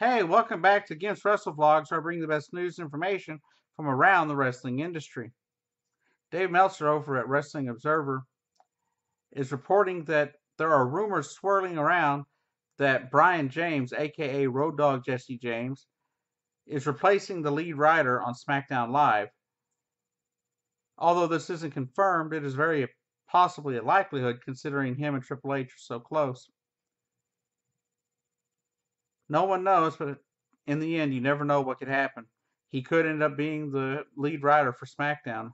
Hey, welcome back to Gimp's Wrestle Vlogs, where I bring the best news and information from around the wrestling industry. Dave Meltzer over at Wrestling Observer is reporting that there are rumors swirling around that Brian James, aka Road Dogg Jesse James, is replacing the lead writer on SmackDown Live. Although this isn't confirmed, it is very possibly a likelihood considering him and Triple H are so close. No one knows, but in the end, you never know what could happen. He could end up being the lead writer for SmackDown.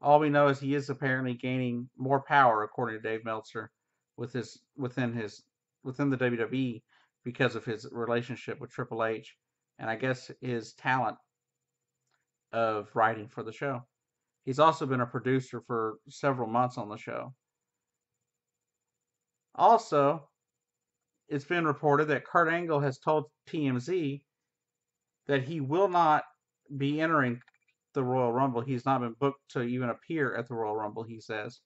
All we know is he is apparently gaining more power, according to Dave Meltzer, with his within his within the WWE because of his relationship with Triple H, and I guess his talent of writing for the show. He's also been a producer for several months on the show. Also, it's been reported that Kurt Angle has told TMZ that he will not be entering the Royal Rumble. He's not been booked to even appear at the Royal Rumble, he says.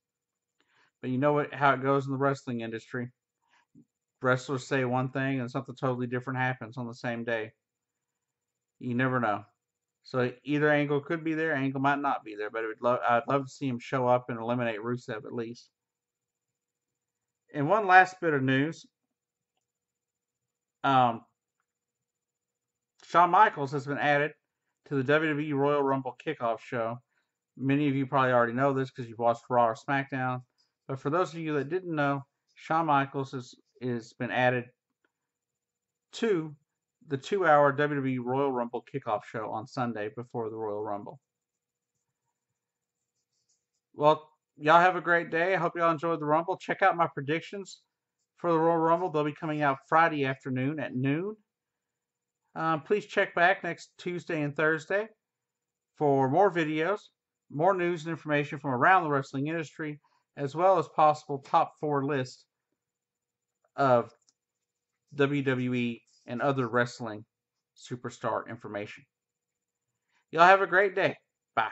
But you know what how it goes in the wrestling industry. Wrestlers say one thing and something totally different happens on the same day. You never know. So either Angle could be there, Angle might not be there, but lo- I'd love to see him show up and eliminate Rusev at least. And one last bit of news. Um, Shawn Michaels has been added to the WWE Royal Rumble kickoff show. Many of you probably already know this because you've watched Raw or SmackDown. But for those of you that didn't know, Shawn Michaels has is been added to the two-hour WWE Royal Rumble kickoff show on Sunday before the Royal Rumble. Well, y'all have a great day. I hope y'all enjoyed the Rumble. Check out my predictions for the Royal Rumble. They'll be coming out Friday afternoon at noon. Um, please check back next Tuesday and Thursday for more videos, more news and information from around the wrestling industry, as well as possible top four lists of WWE and other wrestling superstar information. Y'all have a great day. Bye.